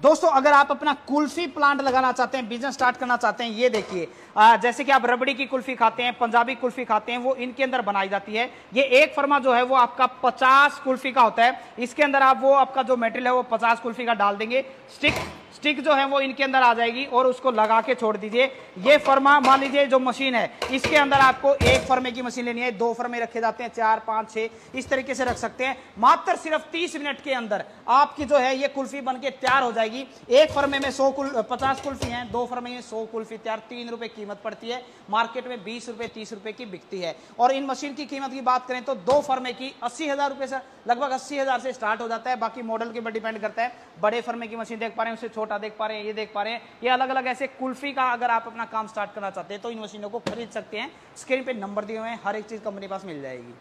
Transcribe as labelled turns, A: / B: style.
A: दोस्तों, अगर आप अपना कुल्फी प्लांट लगाना चाहते हैं बिज़नेस स्टार्ट करना चाहते हैं, ये देखिए जैसे कि आप रबड़ी की कुल्फी खाते हैं, पंजाबी कुल्फी खाते हैं, वो इनके अंदर बनाई जाती है। ये एक फर्मा जो है, वो आपका 50 कुल्फी का होता है। इसके अंदर आप वो, आपका जो मेटेरियल है, वो 50 कुल्फी का डाल देंगे। स्टिक स्टिक जो है, वो इनके अंदर आ जाएगी और उसको लगा के छोड़ दीजिए। ये फर्मा, मान लीजिए, जो मशीन है, इसके अंदर आपको एक फर्मे की मशीन लेनी है। दो फर्मे रखे जाते हैं, चार, पाँच, छह, इस तरीके से रख सकते हैं। मात्र सिर्फ़ तीस मिनट के अंदर आपकी जो है, ये कुल्फी बन तैयार हो जाएगी। एक फर्मे में सौ कुल, पचास कुल्फी है, दो फर्मे में सौ कुल्फी तैयार, तीन रुपए कीमत पड़ती है। मार्केट में बीस रुपए, तीस रुपए की बिकती है। और इन मशीन की कीमत की बात करें तो दो फर्मे की अस्सी हज़ार रुपए से, लगभग अस्सी हज़ार से स्टार्ट हो जाता है। बाकी मॉडल के ऊपर डिपेंड करता है। बड़े फर्मे की मशीन देख पा रहे हैं उससे छोटा देख पा रहे हैं, ये देख पा रहे हैं। ये अलग अलग ऐसे कुल्फी का अगर आप अपना काम स्टार्ट करना चाहते हैं तो इन मशीनों को खरीद सकते हैं। स्क्रीन पे नंबर दिए हुए हैं, हर एक चीज़ कंपनी पास मिल जाएगी।